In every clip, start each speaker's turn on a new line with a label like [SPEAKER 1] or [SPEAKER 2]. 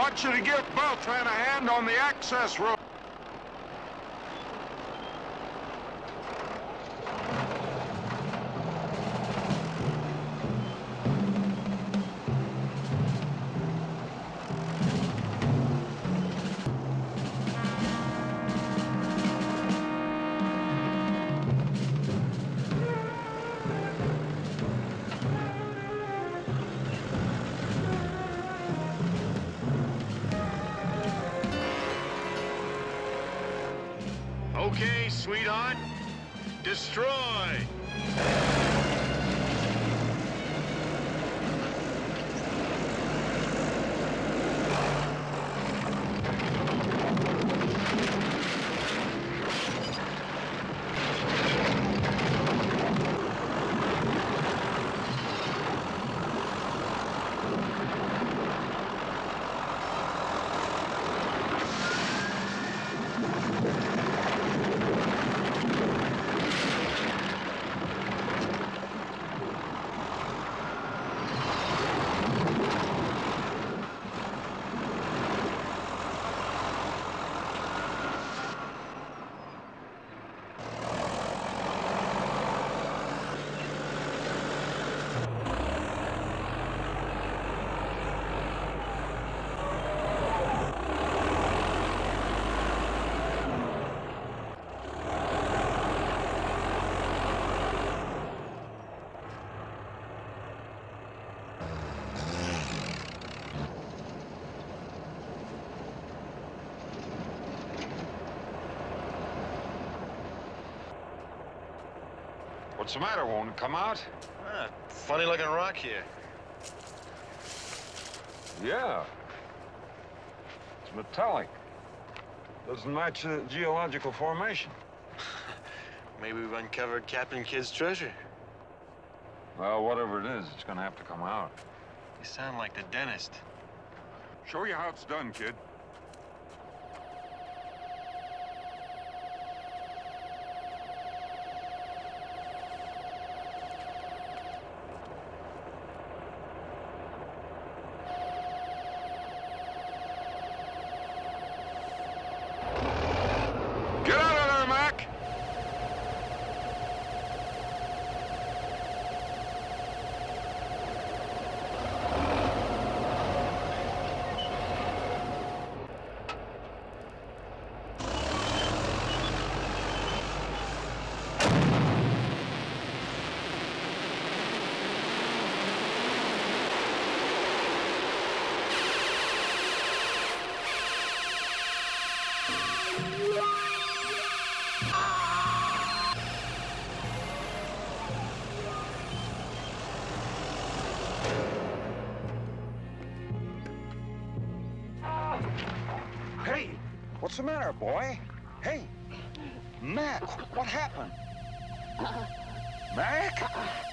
[SPEAKER 1] Want you to give Beltran a hand on the access road.
[SPEAKER 2] Sweetheart. Destroy!
[SPEAKER 1] What's the matter? Won't it come out?
[SPEAKER 2] Ah, funny looking rock here.
[SPEAKER 1] Yeah. It's metallic. Doesn't match the geological formation.
[SPEAKER 2] Maybe we've uncovered Captain Kidd's treasure.
[SPEAKER 1] Well, whatever it is, it's gonna have to come out.
[SPEAKER 2] You sound like the dentist.
[SPEAKER 1] Show you how it's done, kid. What's the matter, boy? Hey, Mac, what happened? Uh-uh. Mac?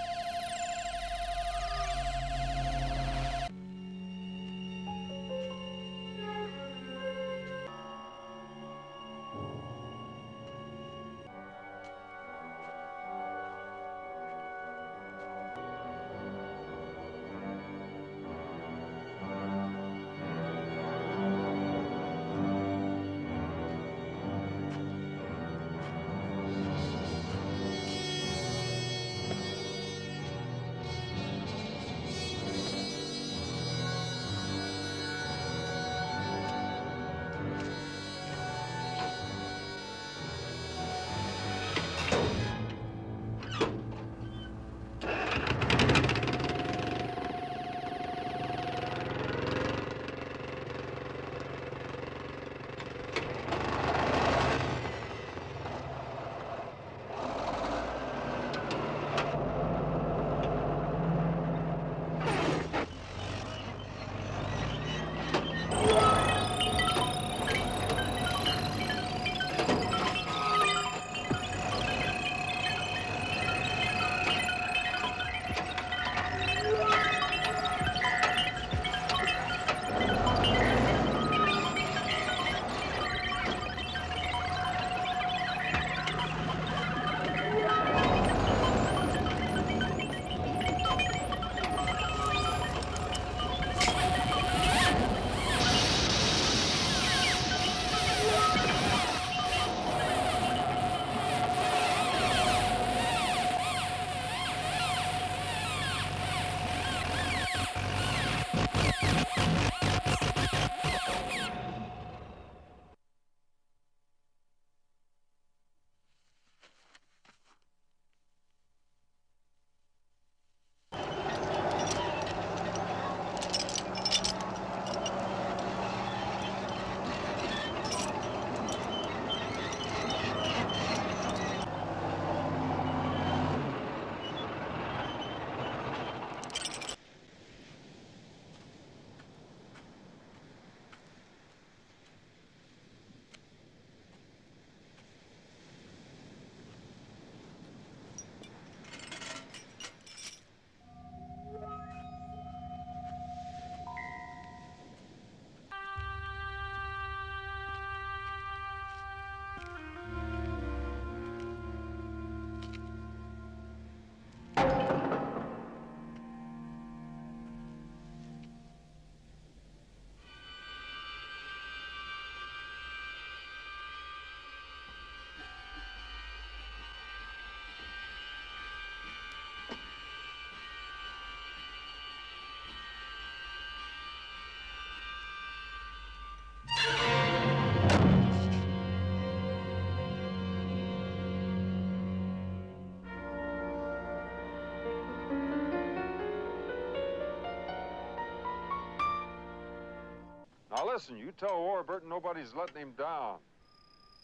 [SPEAKER 1] Listen, you tell Warburton nobody's letting him down.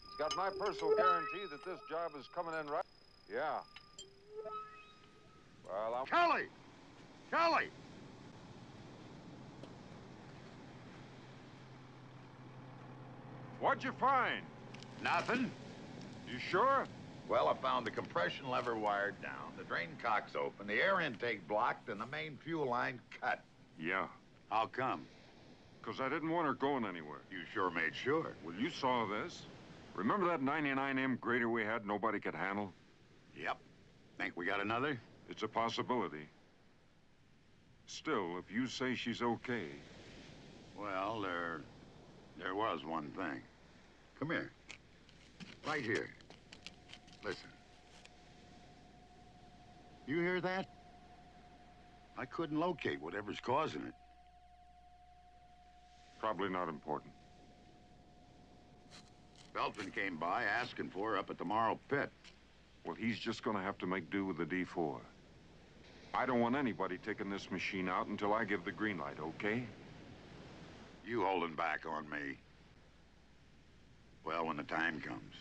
[SPEAKER 1] He's got my personal guarantee that this job is coming in right. Yeah. Well, I'm.
[SPEAKER 3] Kelly! Kelly!
[SPEAKER 1] What'd you find?
[SPEAKER 3] Nothing.
[SPEAKER 1] You sure?
[SPEAKER 3] Well, I found the compression lever wired down, the drain cock's open, the air intake blocked, and the main fuel line cut.
[SPEAKER 1] Yeah.
[SPEAKER 3] How come?
[SPEAKER 1] Because I didn't want her going anywhere.
[SPEAKER 3] You sure made sure.
[SPEAKER 1] Well, you saw this. Remember that 99M grader we had nobody could handle?
[SPEAKER 3] Yep. Think we got another?
[SPEAKER 1] It's a possibility. Still, if you say she's okay,
[SPEAKER 3] Well, there... there was one thing. Come here. Right here. Listen. You hear that? I couldn't locate whatever's causing it.
[SPEAKER 1] Probably not important.
[SPEAKER 3] Beltran came by asking for her up at the Morrow Pit.
[SPEAKER 1] Well, he's just gonna have to make do with the D4. I don't want anybody taking this machine out until I give the green light, okay?
[SPEAKER 3] You holding back on me. Well, when the time comes.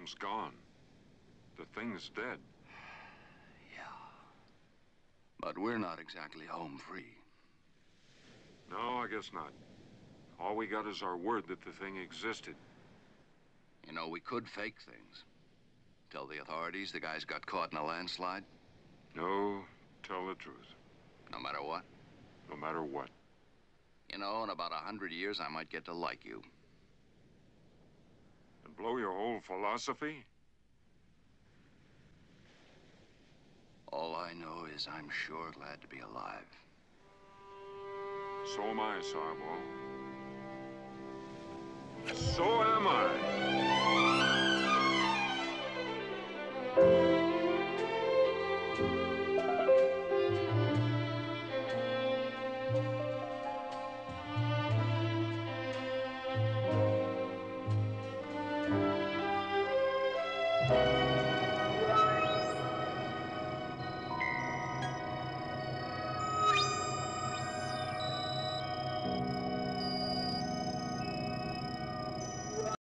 [SPEAKER 1] The hum's gone. The thing's dead.
[SPEAKER 4] Yeah. But we're not exactly home free.
[SPEAKER 1] No, I guess not. All we got is our word that the thing existed.
[SPEAKER 4] You know, we could fake things. Tell the authorities the guys got caught in a landslide,
[SPEAKER 1] No, tell the truth.
[SPEAKER 4] no matter what.
[SPEAKER 1] No matter what.
[SPEAKER 4] You know, in about a hundred years, I might get to like you.
[SPEAKER 1] And blow your whole philosophy?
[SPEAKER 4] All I know is I'm sure glad to be alive.
[SPEAKER 1] So am I, Sabo. So am I.